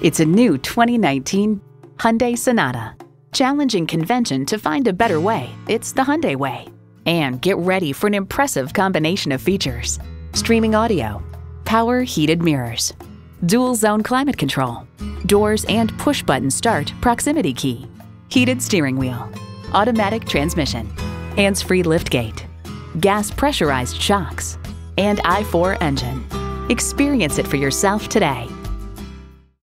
It's a new 2019 Hyundai Sonata. Challenging convention to find a better way, it's the Hyundai way. And get ready for an impressive combination of features. Streaming audio, power heated mirrors, dual zone climate control, doors and push button start proximity key, heated steering wheel, automatic transmission, hands free liftgate, gas pressurized shocks, and i4 engine. Experience it for yourself today.